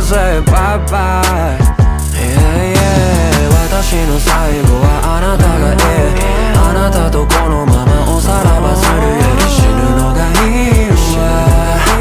say bye bye yeah, yeah 私の最後は